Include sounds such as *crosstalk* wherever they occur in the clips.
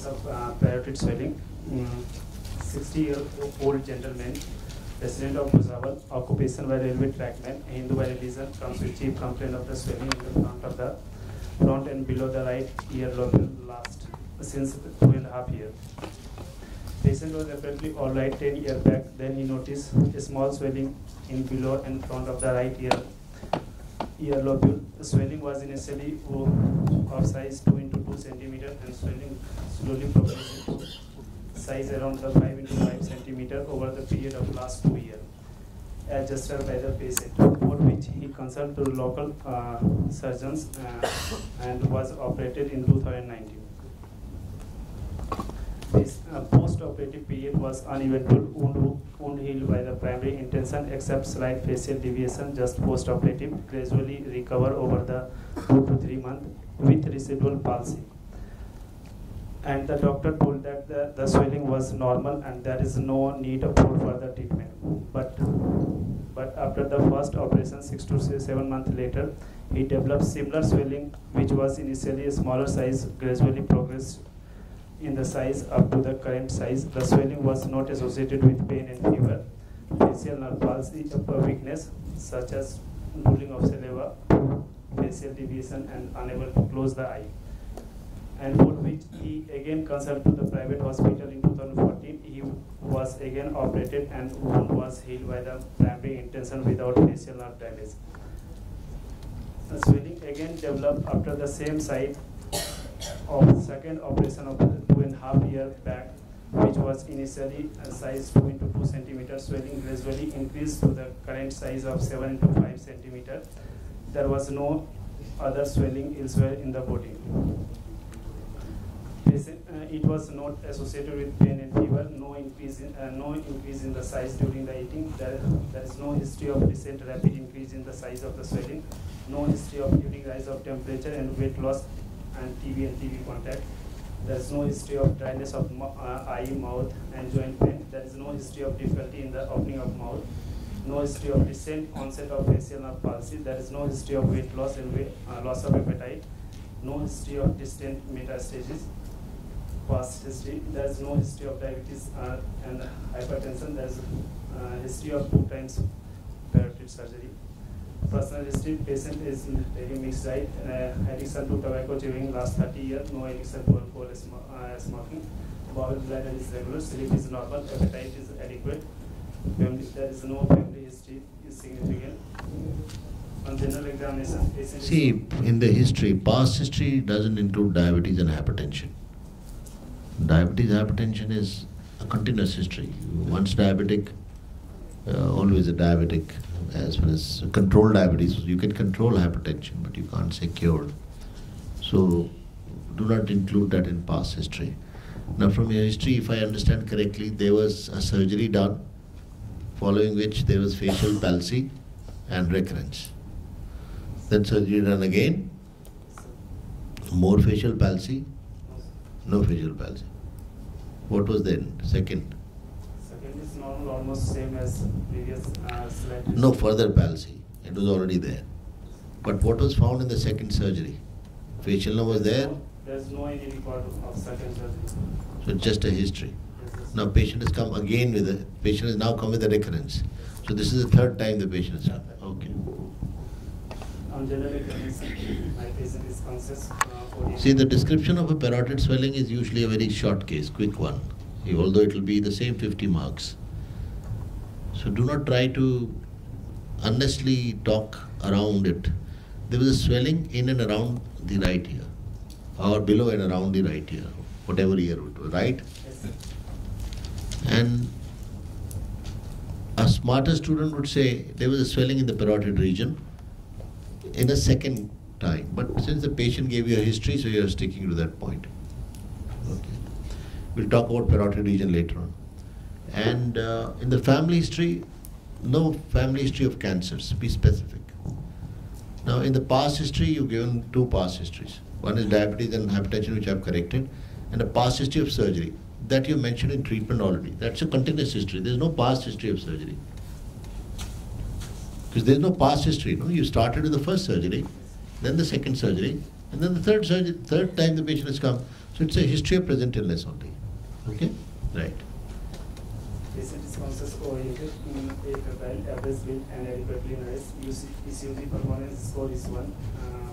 case of uh, parotid swelling. 60-year-old gentleman, resident of Muzawal, occupation by railway trackman, Hindu by religion, comes with chief complaint of the swelling in the front of the front and below the right ear lobe last since two and a half years. Patient was apparently all right 10 years back. Then he noticed a small swelling in below and front of the right ear ear lobule. The swelling was initially of size 2 into 2 centimeter and swelling slowly progressed to size around the 5 into 5 centimeter over the period of last two years. Adjusted by the patient, for which he consulted local uh, surgeons uh, and was operated in 2019. This uh, post-operative period was uneventful, wound, wound healed by the primary intention except slight facial deviation just post-operative, gradually recover over the two to three months with residual palsy. And the doctor told that the, the swelling was normal and there is no need for further treatment. But, but after the first operation, six to seven months later, he developed similar swelling, which was initially a smaller size, gradually progressed in the size up to the current size. The swelling was not associated with pain and fever. Facial nerve palsy, upper weakness, such as drooling of saliva, facial deviation, and unable to close the eye. And for which he again consulted the private hospital in 2014. He was again operated and wound was healed by the primary intention without facial nerve damage. The swelling again developed after the same site of second operation of half year back, which was initially a size 2 into 2 centimeter, swelling gradually increased to the current size of 7 into 5 centimeter. There was no other swelling elsewhere in the body. Uh, it was not associated with pain and fever, no increase in, uh, no increase in the size during the eating. There, there is no history of recent rapid increase in the size of the swelling, no history of during rise of temperature and weight loss and TB and TB contact. There is no history of dryness of uh, eye, mouth, and joint pain. There is no history of difficulty in the opening of mouth. No history of recent onset of facial nerve palsy. There is no history of weight loss and weight, uh, loss of appetite. No history of distant metastasis. Past history. There is no history of diabetes uh, and hypertension. There is uh, history of two times parotid surgery personal history, patient is taking mixed diet, uh, addiction to tobacco chewing last 30 years, no addiction to alcohol sm uh, smoking, bowel bladder is regular, sleep is normal, appetite is adequate, family, there is no family history is significant. On general examination, See, in the history, past history doesn't include diabetes and hypertension. Diabetes, hypertension is a continuous history. Once diabetic, uh, always a diabetic as far as controlled diabetes, you can control hypertension, but you can't say cured. So do not include that in past history. Now from your history, if I understand correctly, there was a surgery done, following which there was facial palsy and recurrence. Then surgery done again, more facial palsy, no facial palsy. What was then? Second? Second is normal, almost same as previous uh. No further palsy. It was already there. But what was found in the second surgery? Facial nerve was there, There's no any record of second surgery. so it's just a history. Yes. Now patient has come again with a patient has now come with a recurrence. So this is the third time the patient has come. Okay. On general examination, my patient is conscious. Uh, See the description of a parotid swelling is usually a very short case, quick one. Although it will be the same 50 marks. So do not try to unnecessarily talk around it. There was a swelling in and around the right ear, or below and around the right ear, whatever ear it was, right? And a smarter student would say there was a swelling in the parotid region in a second time. But since the patient gave you a history, so you are sticking to that point. Okay. We'll talk about parotid region later on. And uh, in the family history, no family history of cancers. Be specific. Now, in the past history, you've given two past histories. One is diabetes and hypertension, which I've corrected, and a past history of surgery. That you mentioned in treatment already. That's a continuous history. There's no past history of surgery. Because there's no past history, no? You started with the first surgery, then the second surgery, And then the third surgery, third time the patient has come, so it's a history of present illness only. Okay? Right. Patient conscious oriented, mm, afebrile, average build, and adequately nourished. ECOG performance score is 1. Uh,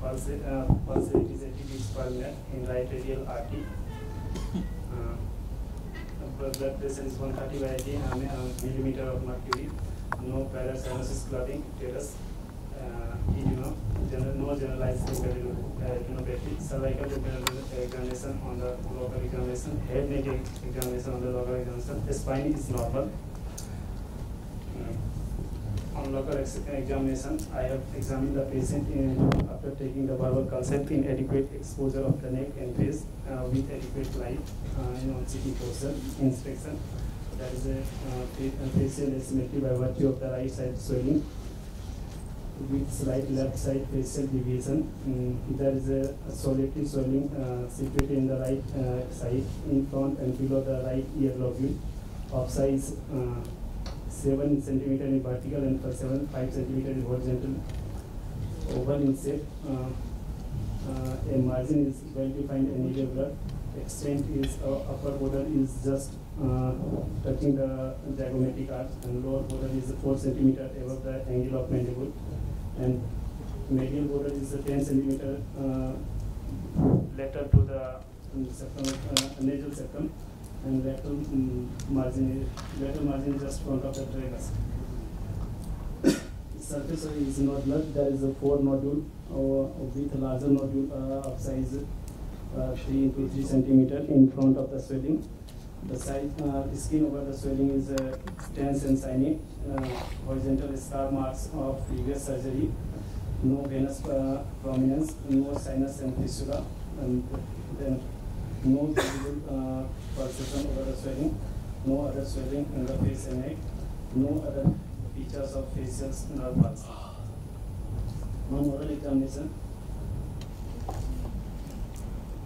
pulse, uh, rate is 80 beats per in right radial RT. Uh, blood pressure is 130 by 80 um, uh, millimeter of mercury. No paracyanosis clotting, tetanus, uh, edema, general, no generalized lymphadenopathy, cervical examination on the local examination, head neck examination on the local examination, the spine is normal. Uh, on local ex- examination, I have examined the patient in, after taking the verbal consent in adequate exposure of the neck and face uh, with adequate light uh, in posture inspection. There is a uh, facial asymmetry by virtue of the right side swelling with slight left side facial deviation. Mm, there is a, a solitary swelling uh, situated in the right uh, side, in front and below the right ear lobule, of size uh, 7 centimeter in vertical and for 7 5 centimeter in horizontal. Oval in shape. Uh, uh, a margin is well defined and irregular. Extent is uh, upper border is just uh, touching the zygomatic arch and lower border is 4 centimeter above the angle of mandible and medial border is 10 centimeter uh, lateral to the um, septum, uh, nasal septum and lateral um, margin lateral margin just front of the tragus. *coughs* Surface is not nodular, there is a four nodule uh, with larger nodule uh, of size uh, 3 into 3 centimeter in front of the swelling. The side, uh, skin over the swelling is uh, tense and shiny. Uh, horizontal scar marks of previous surgery. No venous uh, prominence, no sinus and fistula, and then no visible pulsation over the swelling, no other swelling in the face and neck, no other features of facial nerve pulse. On oral examination,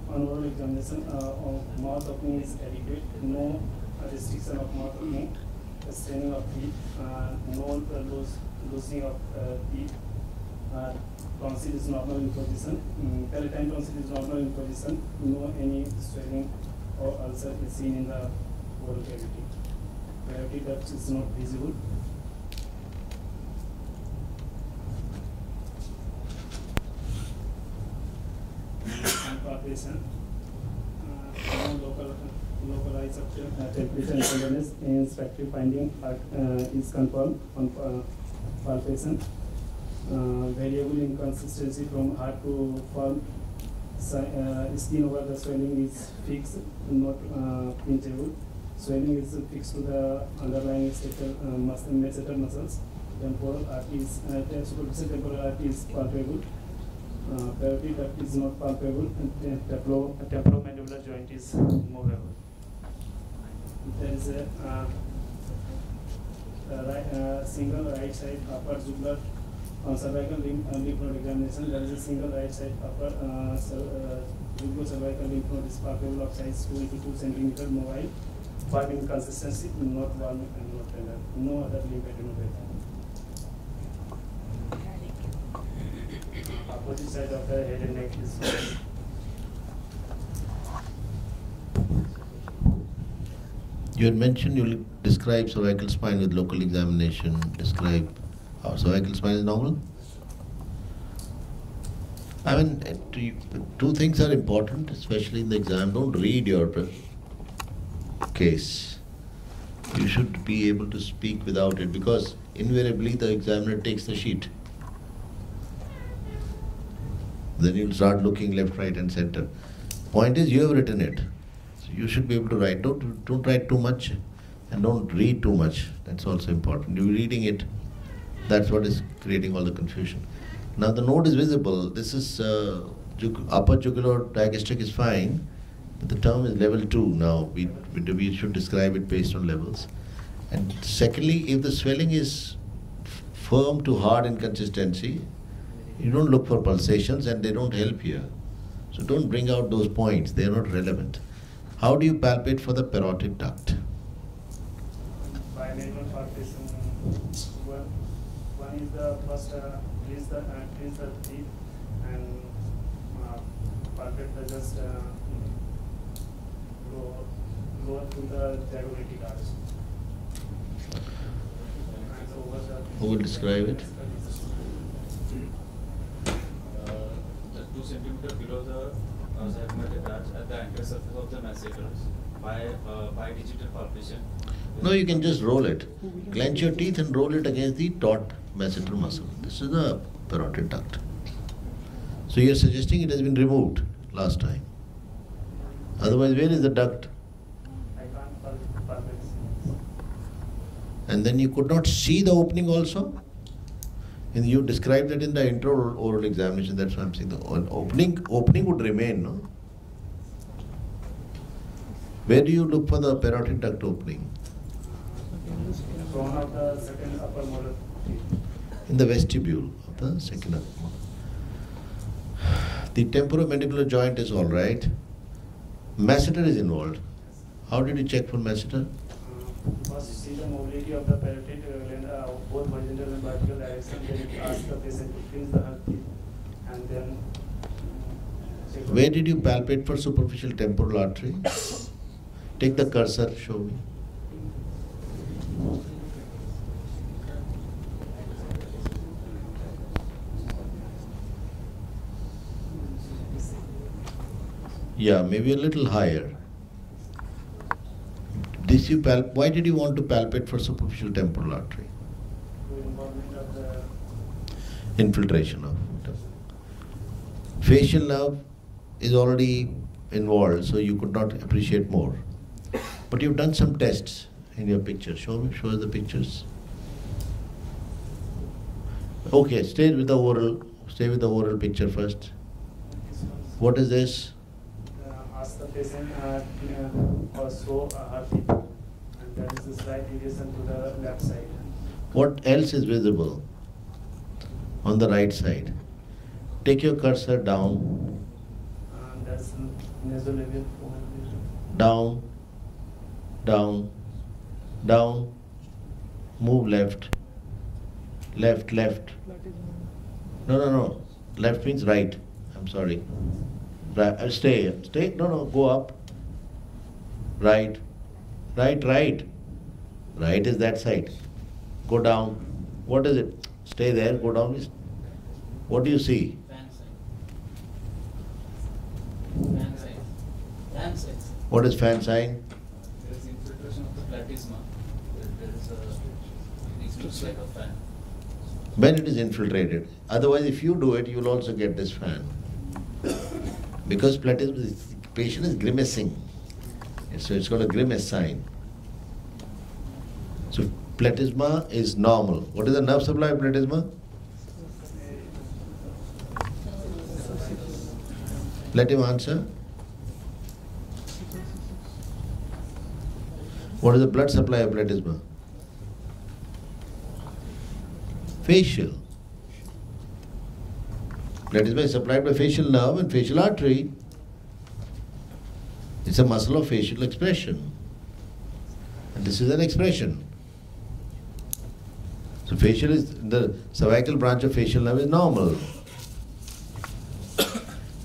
on oral examination, uh, mouth opening is adequate, no restriction of mouth opening, straining of teeth, uh, no loose, loosening of uh, teeth, uh, tonsil is normal in position, mm, palatine tonsil is normal in position, no any swelling or ulcer is seen in the oral cavity. Cavity duct is not visible. Palpation, uh, local, localized uh, temperature and inspective finding are, uh, is confirmed on uh, palpation. Uh, variable inconsistency from hard to firm. Uh, skin over the swelling is fixed, not uh, pinchable. Swelling is fixed to the underlying stator, uh, muscle, masseter muscles. Temporal artery is, uh, temporal artery is palpable. Uh, parotid duct is not palpable, and te- temporo- temporomandibular joint is movable. There is a uh, uh, right, uh, single right side upper jugular on cervical lymph, uh, node examination, there is a single right side upper uh, cer- uh, lymph node is palpable of size 2 into 2 centimeter mobile, firm in consistency, not warm and not tender. No other lymphadenopathy. Opposite side of the head and neck is. You had mentioned you'll describe cervical spine with local examination, describe how cervical spine is normal. I mean, two, two things are important, especially in the exam. Don't read your case. You should be able to speak without it because invariably the examiner takes the sheet. Then you'll start looking left, right, and center. Point is, you have written it. So you should be able to write. Don't don't write too much, and don't read too much. That's also important. You're reading it. That's what is creating all the confusion. Now the node is visible. This is uh, upper jugular digastric is fine, but the term is level two now. We, we we should describe it based on levels. And secondly, if the swelling is firm to hard in consistency, you don't look for pulsations and they don't help here. So don't bring out those points, they are not relevant. How do you palpate for the parotid duct? manual palpation. One, one is the first uh, release the uh, release the teeth and uh, palpate the just uh, lower, lower to the jagulitic arch. And over the. Who will describe it? Uh, two centimeter below the uh, zygomatic arch at the anterior surface of the masseters by uh, by digital palpation. No, you can just roll it. Clench your teeth and roll it against the taut masseter muscle. This is the parotid duct. So you're suggesting it has been removed last time. Otherwise, where is the duct? I can't pal- palpate. And then you could not see the opening also? And you described that in the intro oral examination, that's why I'm saying the opening opening would remain, no? Where do you look for the parotid duct opening? Crown of the second upper molar. In the vestibule of the second upper. The temporomandibular joint is all right. Masseter is involved. How did you check for masseter? Uh, First, see the mobility of the parotid uh, gland, uh, both horizontal and vertical direction, then ask the patient to cleanse the and then. uh, Where did you palpate for superficial temporal artery? *coughs* Take the cursor, show me. Yeah, maybe a little higher. This you pal- why did you want to palpate for superficial temporal artery? Infiltration of. Facial nerve is already involved, so you could not appreciate more. But you've done some tests in your picture. Show me, show us the pictures. Okay, stay with the oral. Stay with the oral picture first. What is this? Uh, ask patient uh, uh, or show uh, her and that is the slight deviation to the left side. What else is visible on the right side? Take your cursor down, And that's nasolabial fold. down, down, down, move left, left, left. No, no, no. Left means right. I'm sorry. Right, uh, stay, stay. No, no, go up. Right, right, right. Right is that side. Go down. What is it? Stay there. Go down. What do you see? Fan sign. Fan sign. Fan sign. What is fan sign? There is infiltration of the platysma. There there is a, it looks like a fan. When it is infiltrated. Otherwise, if you do it, you will also get this fan. Because the patient is grimacing. So it's got a grimace sign. So platysma is normal. What is the nerve supply of platysma? Let him answer. What is the blood supply of platysma? Facial. Platysma is supplied by facial nerve and facial artery. It's a muscle of facial expression. And this is an expression. So facial is the cervical branch of facial nerve is normal. *coughs*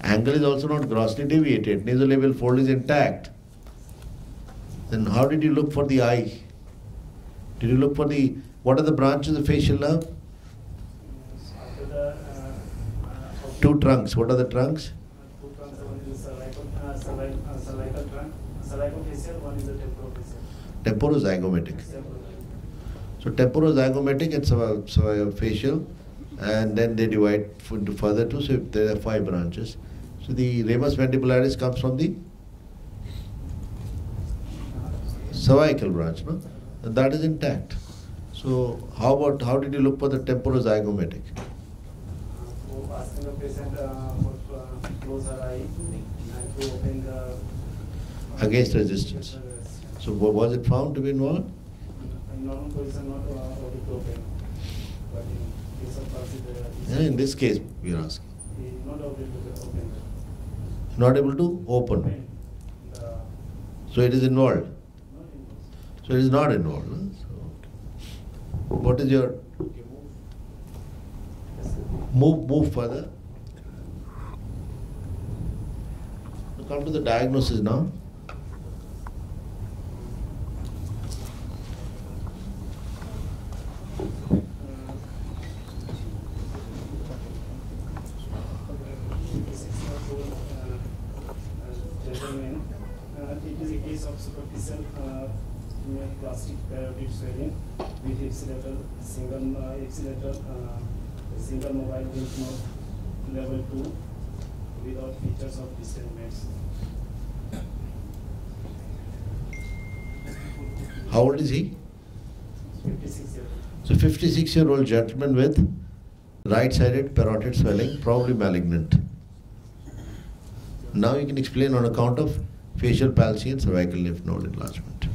Angle is also not grossly deviated. Nasolabial fold is intact. Then how did you look for the eye? Did you look for the what are the branches of facial nerve? After the uh, uh, Two trunks. What are the trunks? Two trunks, one is cervical, trunk, cervicofacial, one is the temporofacial. Temporozygomatic. So temporozygomatic and cervi- cervicofacial, and then they divide into further two. So there are five branches. So the ramus mandibularis comes from the cervical branch, no? And that is intact. So how about how did you look for the temporozygomatic? So asking the patient uh, uh, close her eye and to open the. uh, Against resistance. So wa- was it found to be involved? In normal position, not uh, open, but in case of palsy. Yeah, in this case, we are asking. Not able to open. Not able to open. So it is involved. So it is not involved. huh? So, what is your move. Move? Further. come to the diagnosis now. Uh, it is a case of superficial plastic parotid swelling with ipsilateral single uh, uh, single mobile lymph node level 2 without features of distant. How old is he? 56 year old. So 56 year old gentleman with right sided parotid swelling, probably malignant. Now you can explain on account of facial palsy and cervical lymph node enlargement.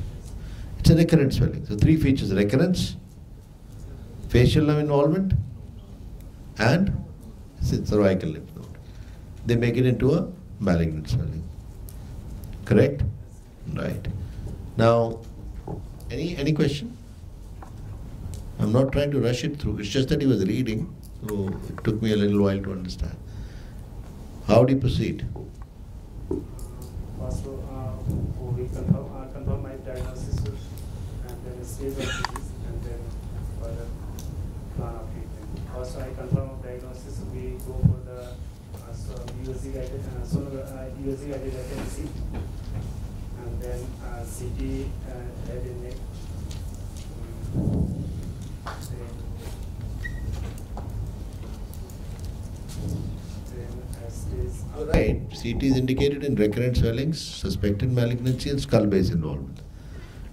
It's a recurrent swelling. So three features recurrence, facial nerve involvement, and cervical lymph node. They make it into a malignant swelling. Correct? Right. Now, any any question? I'm not trying to rush it through. It's just that he was reading, so it took me a little while to understand. How do you proceed? Uh, we confirm, uh, confirm my diagnosis and then disease and then further plan First, I confirm of diagnosis, we go for the uh, so USG guided, uh, so, uh, USG guided FNAC and then uh, CT uh, head and neck. Right. CT is indicated in recurrent swellings, suspected malignancy, and skull base involvement.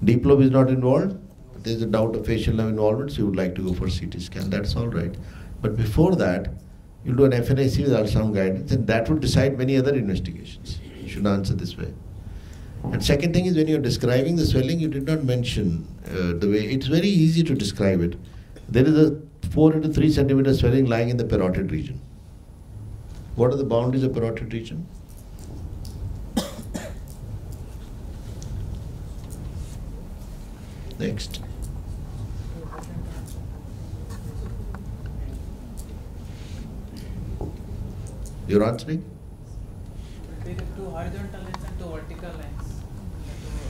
Deep lobe is not involved. There's a doubt of facial nerve involvement, so you would like to go for CT scan. That's all right. But before that, you'll do an FNAC with ultrasound guidance, and that would decide many other investigations. You should answer this way. And second thing is when you're describing the swelling, you did not mention uh, the way. It's very easy to describe it. There is a 4 to 3 centimeter swelling lying in the parotid region. What are the boundaries of parotid region? *coughs* Next. You're answering? There are two horizontal lines and two vertical lines.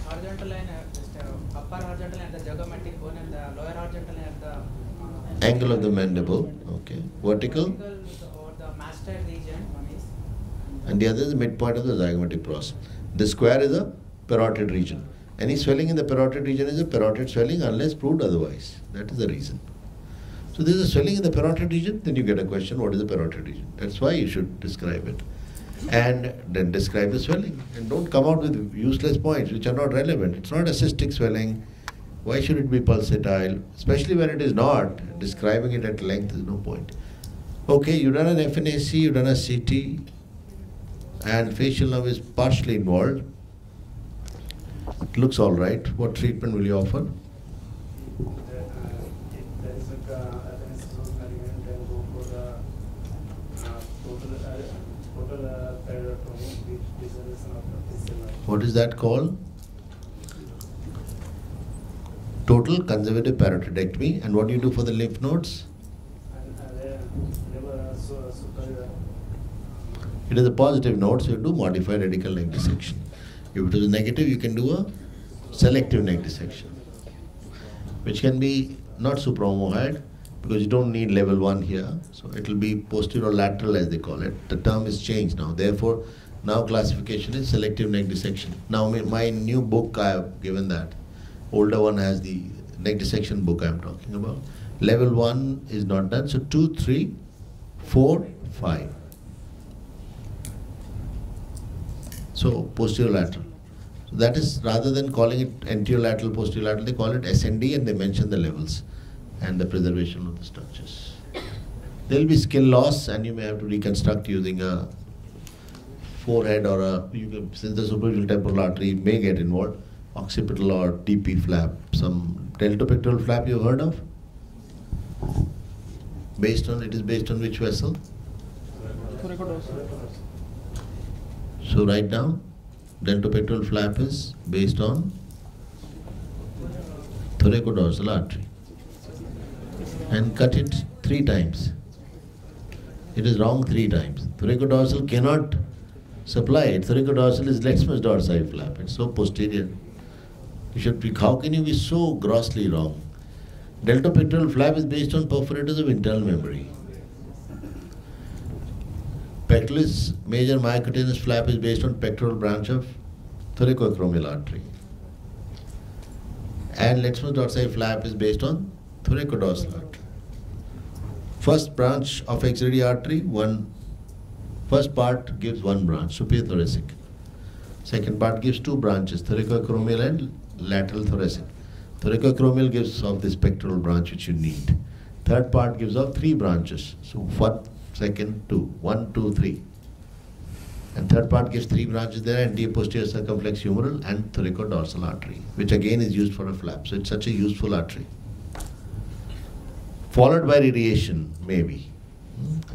The horizontal line, just uh, upper horizontal line the zygomatic bone and the lower horizontal line the uh, Angle of the mandible. Okay. Vertical. Vertical is over the mastoid region. One is And the other is the midpoint of the zygomatic process. The square is a parotid region. Any swelling in the parotid region is a parotid swelling unless proved otherwise. That is the reason. So there is a swelling in the parotid region, then you get a question, what is the parotid region? That's why you should describe it. And then describe the swelling. And don't come out with useless points which are not relevant. It's not a cystic swelling. Why should it be pulsatile? Especially when it is not. Describing it at length is no point. Okay, you've done an FNAC, you've done a CT, and facial nerve is partially involved. It looks all right. What treatment will you offer? The, uh, if there is a uh, evidence of malignant, then go for the uh, total uh, total uh, thyroidectomy with preservation of the facial nerve. What is that called? Total conservative parotidectomy. And what do you do for the lymph nodes? It is a positive node, so you do modified radical neck dissection. If it is negative, you can do a selective neck dissection, which can be not supraomohyoid because you don't need level 1 here. So it will be posterior lateral as they call it. The term is changed now. Therefore, now classification is selective neck dissection. Now my, new book I have given that. Older one has the neck dissection book I am talking about. Level 1 is not done. So 2, 3, 4, 5. So posterior lateral. So that is rather than calling it anterior lateral, posterior lateral, they call it SND and they mention the levels and the preservation of the structures. There will be skin loss and you may have to reconstruct using a forehead or a since the superficial temporal artery may get involved, occipital or TP flap, some deltopectoral flap you've heard of? Based on it is based on which vessel? So right now, deltopectoral flap is based on thoracodorsal artery. And cut it three times. It is wrong three times. Thoracodorsal cannot supplied. Thoracodorsal is Latissimus dorsi flap. It's so posterior. You should be, how can you be so grossly wrong? Deltopectoral flap is based on perforators of internal mammary. Pectoralis major myocutaneous flap is based on pectoral branch of thoracoacromial artery. And Latissimus dorsi flap is based on thoracodorsal artery. First branch of axillary artery, one first part gives one branch, superior thoracic. Second part gives two branches, thoracoacromial and lateral thoracic. Thoracoacromial gives of the pectoral branch which you need. Third part gives off three branches. So first, second, two. One, two, three. And third part gives three branches there, anterior posterior circumflex humeral and thoracodorsal artery, which again is used for a flap. So it's such a useful artery. Followed by radiation, maybe.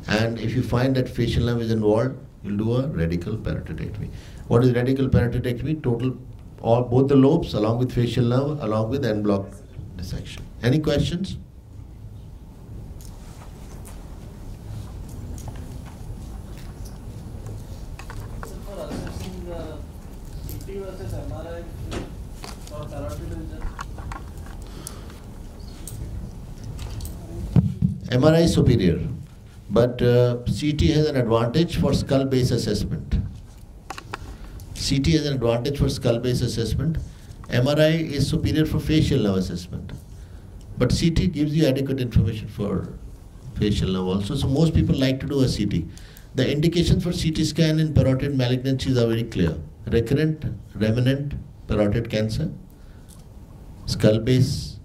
And if you find that facial nerve is involved, you'll do a radical parotidectomy. What is radical parotidectomy? Total, all both the lobes along with facial nerve, along with en bloc dissection. Any questions? MRI superior, but uh, CT has an advantage for skull base assessment. CT has an advantage for skull base assessment. MRI is superior for facial nerve assessment. But CT gives you adequate information for facial nerve also. So most people like to do a CT. The indications for CT scan in parotid malignancies are very clear. Recurrent, remnant parotid cancer, skull base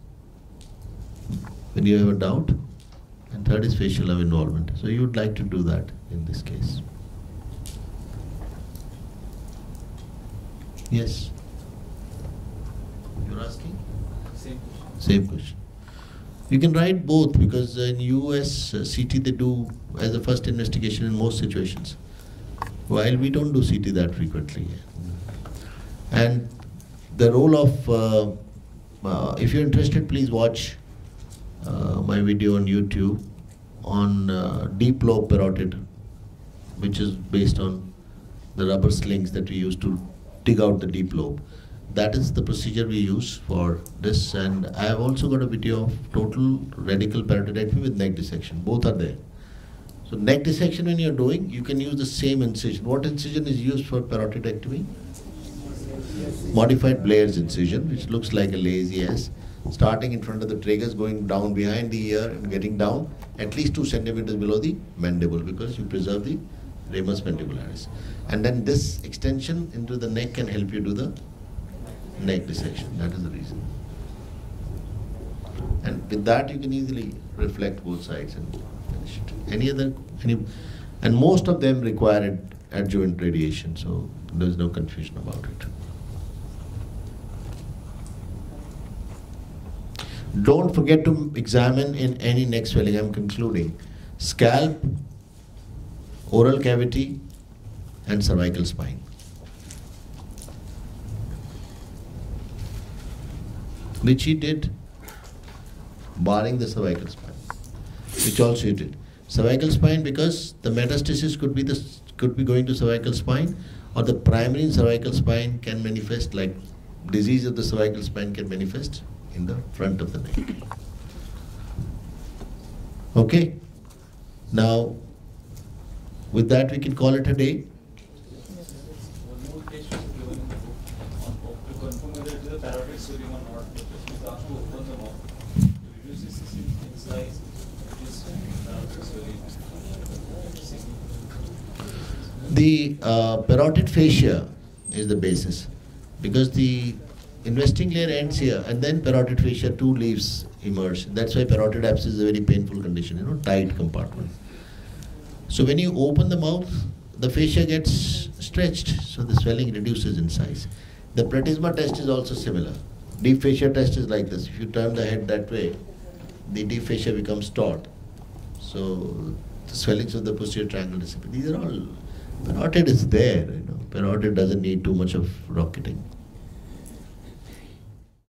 when you have a doubt, and third is facial nerve involvement. So you would like to do that in this case. Yes. You're asking? Same question. Same question. You can write both because in US uh, CT they do as a first investigation in most situations. While we don't do CT that frequently. And the role of, uh, uh, if you're interested, please watch my video on YouTube on uh, deep lobe parotid, which is based on the rubber slings that we use to dig out the deep lobe. That is the procedure we use for this, and I have also got a video of total radical parotidectomy with neck dissection. Both are there. So neck dissection when you're doing, you can use the same incision. What incision is used for parotidectomy? Modified Blair's incision, which looks like a lazy S, starting in front of the tragus, going down behind the ear and getting down at least two centimeters below the mandible because you preserve the ramus mandibularis. And then this extension into the neck can help you do the neck dissection. That is the reason. And with that, you can easily reflect both sides and finish it. Any other, any, and most of them require ad- adjuvant radiation, so there's no confusion about it. Don't forget to examine in any neck swelling. I'm concluding. Scalp, oral cavity, and cervical spine. Which he did, barring the cervical spine, which also he did. Cervical spine because the metastasis could be the could be going to cervical spine, or the primary cervical spine can manifest like disease of the cervical spine can manifest in the front of the neck. Okay. Now, with that we can call it a day. The uh, parotid fascia is the basis because the investing layer ends here and then parotid fascia two leaves emerge. That's why parotid abscess is a very painful condition, you know, tight compartment. So when you open the mouth, the fascia gets stretched, so the swelling reduces in size. The platysma test is also similar. Deep fascia test is like this. If you turn the head that way, the deep fascia becomes taut. So the swellings of the posterior triangle disappear. These are all parotid is there, you know. Parotid doesn't need too much of rocketing.